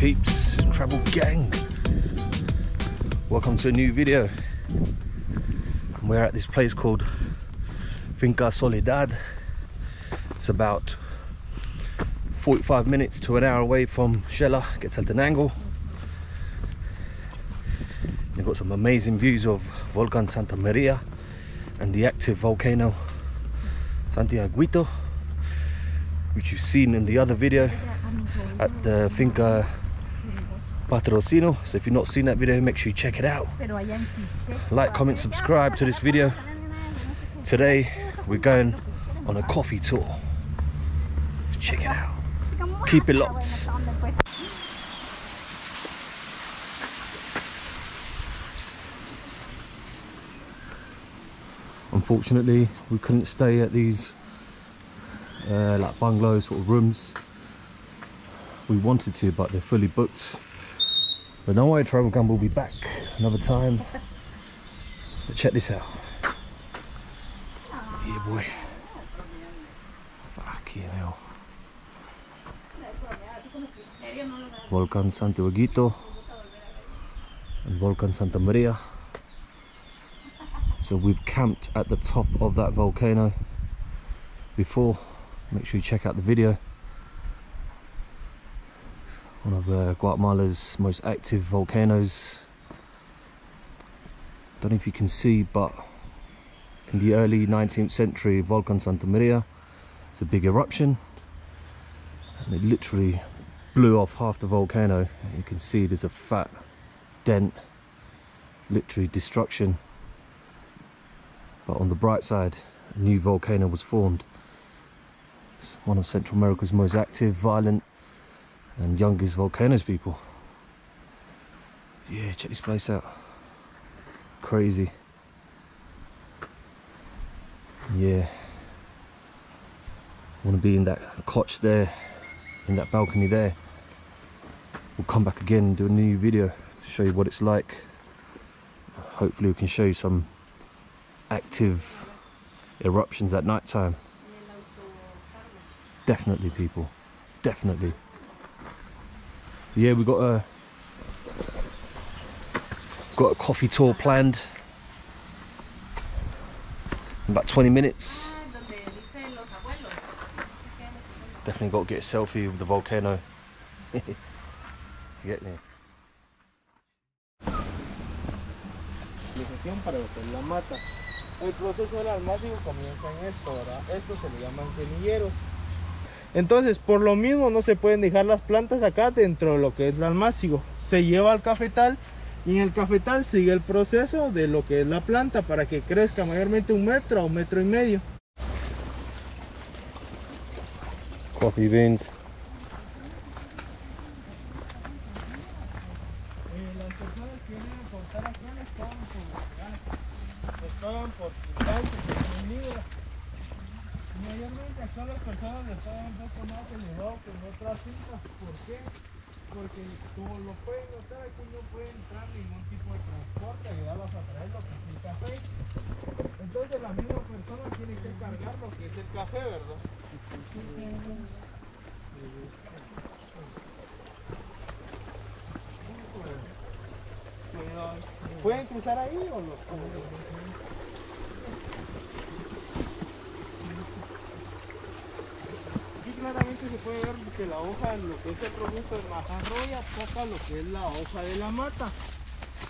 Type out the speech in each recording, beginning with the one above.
Peeps, travel gang. Welcome to a new video. We're at this place called Finca Soledad. It's about 45 minutes to an hour away from Xela, Quetzaltenango. You've got some amazing views of Volcan Santa Maria and the active volcano Santiaguito, which you've seen in the other video at the Finca Patrocinio. So if you've not seen that video, make sure you check it out. Like, comment, subscribe to this video. Today, we're going on a coffee tour. Check it out. Keep it locked. Unfortunately, we couldn't stay at these uh, like bungalow sort of rooms. We wanted to, but they're fully booked. But no worry, Travel Gun will be back another time. But check this out. Yeah, boy. Fucking hell. Santiaguito and Volcan Santa Maria. So we've camped at the top of that volcano before. Make sure you check out the video. One of uh, Guatemala's most active volcanoes. Don't know if you can see, but in the early 19th century, Volcan Santa Maria, it's a big eruption. And it literally blew off half the volcano. You can see there's a fat dent, literally destruction. But on the bright side, a new volcano was formed. It's one of Central America's most active, violent and youngest volcanoes, people. Yeah, check this place out. Crazy. Yeah. Want to be in that cotch there, in that balcony there. We'll come back again and do a new video to show you what it's like. Hopefully we can show you some active eruptions at night time. Definitely people, definitely. Yeah, we got a got a coffee tour planned in about 20 minutes. Definitely got to get a selfie with the volcano. get me? El proceso del almácigo comienza en esto, ¿verdad? Esto se le. Entonces, por lo mismo no se pueden dejar las plantas acá dentro de lo que es el almácigo. Se lleva al cafetal y en el cafetal sigue el proceso de lo que es la planta para que crezca mayormente un metro a un metro y medio. Coffee beans. Eh, las personas que vienen a cortar acá les pagan por acá. Les pagan por quitantes, por libras. Mayormente acá las personas les pagan un poco más ¿Por qué? Porque como lo pueden notar aquí no puede entrar ningún tipo de transporte, ayudarlos a traer lo que es el café. Entonces la misma persona tiene que cargar lo que es el café, ¿verdad? Pero, ¿Pueden cruzar ahí o los Aquí claramente se puede ver que la hoja, lo que es el producto de majarroya, toca lo que es la hoja de la mata.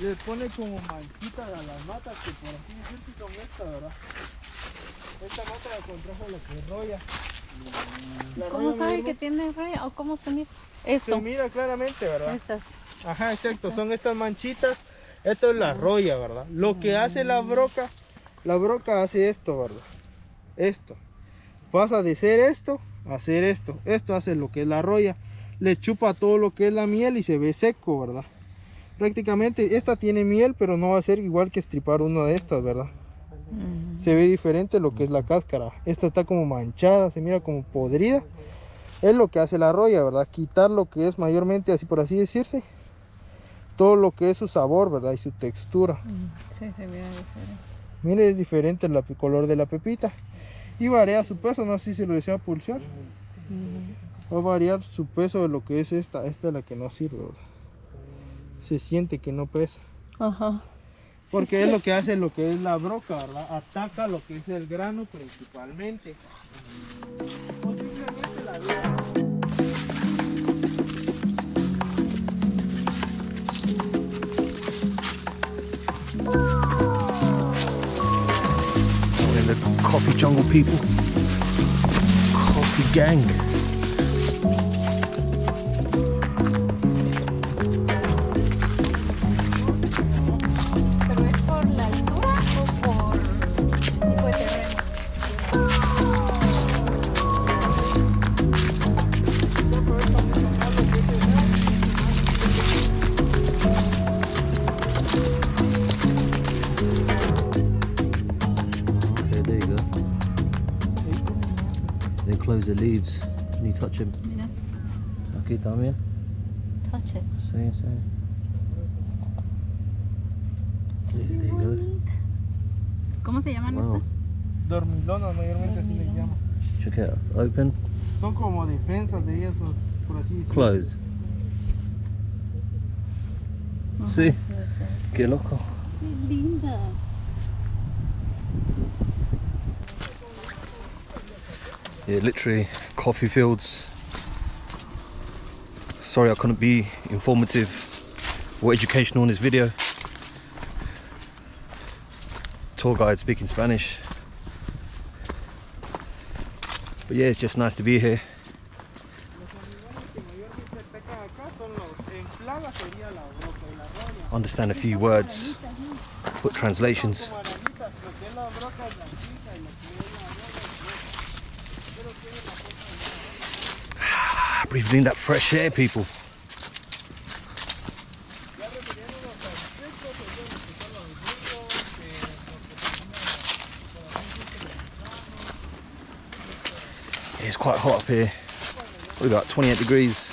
Le pone como manchitas a las matas, que por así decirlo son estas, ¿verdad? Esta mata la contrajo lo que es roya. La ¿Cómo roya sabe mismo que tiene raya o cómo se mira? Se Esto, mira claramente, ¿verdad? estas. Ajá, exacto, son estas manchitas. Esto es la roya, ¿verdad? Lo que hace la broca, la broca hace esto, ¿verdad? Esto. Pasa de ser esto hacer esto. Esto hace lo que es la roya. Le chupa todo lo que es la miel y se ve seco, ¿verdad? Prácticamente esta tiene miel, pero no va a ser igual que estripar una de estas, ¿verdad? Se ve diferente lo que es la cáscara. Esta está como manchada, se mira como podrida. Es lo que hace la roya, ¿verdad? Quitar lo que es mayormente, así por así decirse, todo lo que es su sabor, ¿verdad? Y su textura. Sí, se ve diferente. Mire, es diferente el color de la pepita. Y varía su peso, no sé si lo desea pulsar. va a variar su peso de lo que es esta. Esta es la que no sirve. ¿verdad? Se siente que no pesa. Ajá. Porque es lo que hace lo que es la broca, ¿verdad? Ataca lo que es el grano principalmente. Coffee jungle people. Coffee gang. They the leaves when you touch them. Mira, Aquí también. touch it. Sí, sí. Yeah, there you go. ¿Cómo se llaman Wow. estas? Dormilonas mayormente así les llaman. Check it out. Open, Son como defensas de ellas, o- por así decirlo. close. Ajá, Sí. sí. Qué loco. Qué linda. Yeah, literally coffee fields. Sorry I couldn't be informative or educational in this video. Tour guide speaking Spanish. But yeah, it's just nice to be here. Understand a few words, put translations. In that fresh air, people. Yeah, it's quite hot up here. We've got 28 degrees.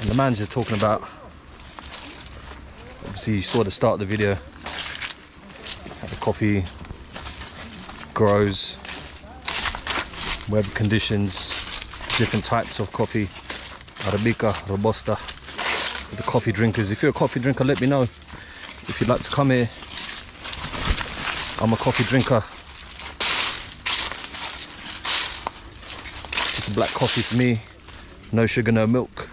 And the man's just talking about. Obviously, you saw the start of the video. How the coffee grows, web conditions, different types of coffee, Arabica, Robusta, the coffee drinkers. If you're a coffee drinker, let me know if you'd like to come here. I'm a coffee drinker. Just a black coffee for me, no sugar, no milk.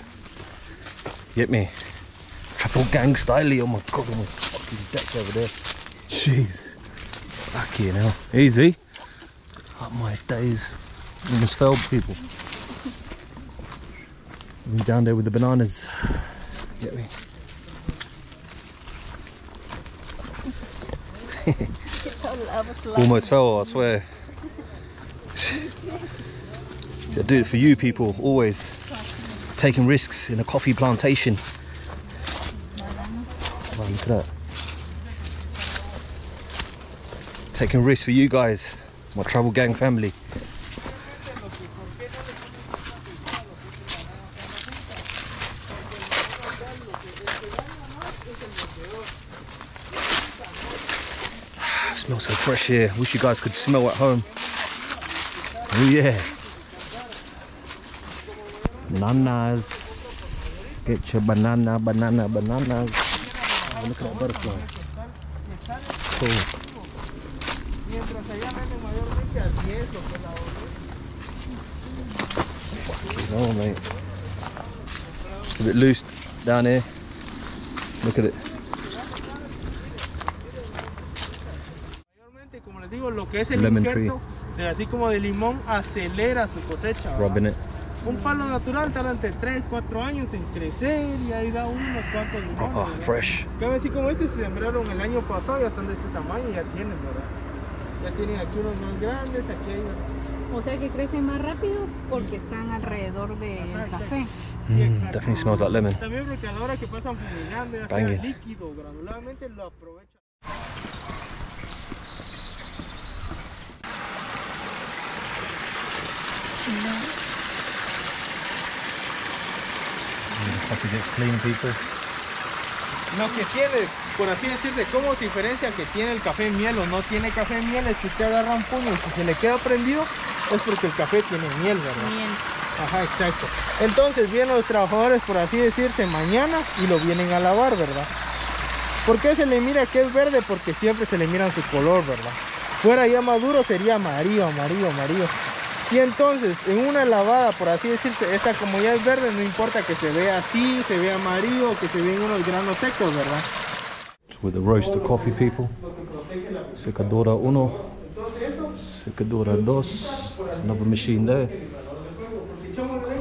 Get me? Triple gang style. Oh my god, oh my fucking deck over there. Jeez. Back here now. Easy. Up my days. Almost fell people. I'm down there with the bananas. Get me? Almost fell, I swear. See, I do it for you people, always. Taking risks in a coffee plantation. Oh, look at that. Taking risks for you guys, my travel gang family. smells so fresh here. Wish you guys could smell at home. Oh yeah. Bananas. Get your banana, banana, bananas. Oh, look at that butterfly. Cool. Mientras allá venden mayormente a 10 lo que es la Oh mate. It's a bit loose down here. Look at it. Lo que es el Lemon injerto, de- así como de limón, acelera su cosecha. ¿verdad? Rubbing it. Un palo natural tarda entre 3, 4 años en crecer y ahí da unos cuantos limones. ¿verdad? fresh. Cabe así como este se sembraron el año pasado y ya están de este tamaño y ya tienen, ¿verdad? Ya tienen aquí unos más grandes, aquí hay otros. O sea que crecen más rápido porque están alrededor del Ajá, café. Mm, definitely smells like lemon. También porque a la hora que pasan fumigando, ya sea Banging. líquido o granuladamente, lo aprovechan. The coffee gets clean, people. Lo que tiene por así decirse, cómo se diferencia que tiene el café miel o no tiene café miel, es que usted agarra un puño y si se le queda prendido es porque el café tiene miel, ¿verdad? Miel. Ajá, exacto. Entonces vienen los trabajadores, por así decirse, mañana y lo vienen a lavar, ¿verdad? ¿Por qué se le mira que es verde? Porque siempre se le mira su color, ¿verdad? Fuera ya maduro sería amarillo, amarillo, amarillo. Y entonces, en una lavada, por así decirse, esta como ya es verde, no importa que se vea así, se vea amarillo, que se vean unos granos secos, ¿verdad? With the roaster coffee people. Secadora 1, Entonces esto, secadora 2. There's another machine there.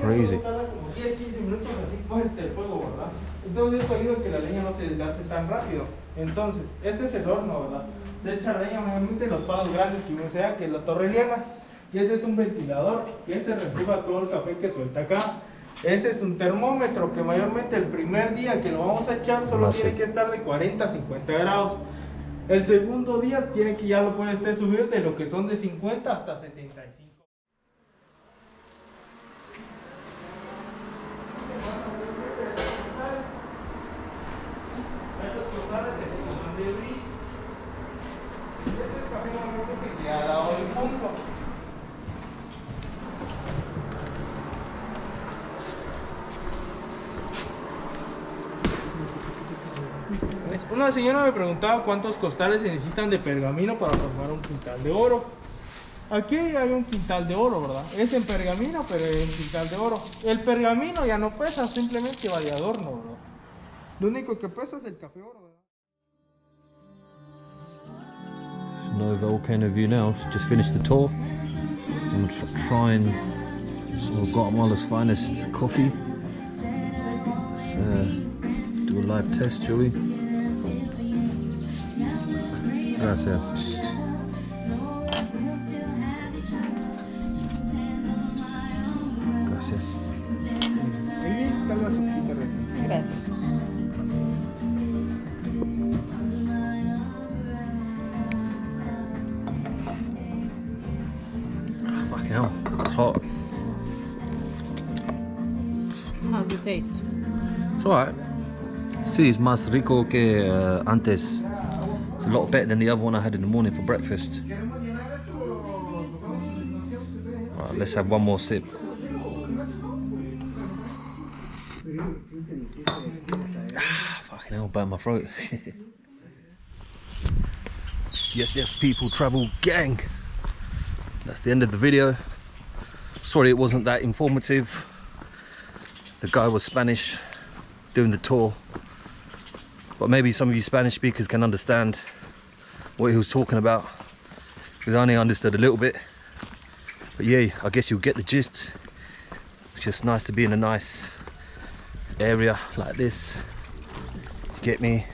Crazy. solo tarda como 10, 15 minutos así fuerte el fuego, ¿verdad? Entonces esto ayuda a que la leña no se desgaste tan rápido. Entonces, este es el horno, ¿verdad? Se echa leña los palos grandes, que uno sea que la torre liana. Y este es un ventilador, que este refluja todo el café que suelta acá. Este es un termómetro que mayormente el primer día que lo vamos a echar solo tiene que estar de 40 a 50 grados. El segundo día tiene que ya lo puede usted subir de lo que son de 50 hasta 75. Estos costales se llaman de bris. Este es café normalmente que ya ha dado el punto. Una señora me preguntaba cuántos costales se necesitan de pergamino para formar un quintal de oro. Aquí hay un quintal de oro, ¿verdad? Es en pergamino, pero es un quintal de oro. El pergamino ya no pesa, simplemente va de adorno, ¿verdad? Lo único que pesa es el café oro, ¿verdad? No volcano view now. Just finished the tour. I'm gonna tr- try and of Guatemala's finest coffee. Let's uh, do a live test, shall we? Gracias. Gracias. Gracias. Fucking hell, it's hot. How's it taste? It's alright. Sí, es más rico que uh, antes. It's a lot better than the other one I had in the morning for breakfast. Alright, let's have one more sip. Ah, fucking hell, burn my throat. yes, yes, people, travel gang. That's the end of the video. Sorry it wasn't that informative. The guy was Spanish doing the tour. But maybe some of you Spanish speakers can understand what he was talking about. Because I only understood a little bit. But yeah, I guess you'll get the gist. It's just nice to be in a nice area like this. You get me?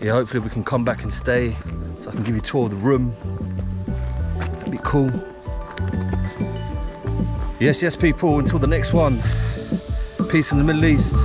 Yeah, hopefully we can come back and stay so I can give you a tour of the room. That'd be cool. Yes, yes, people, until the next one. Peace in the Middle East.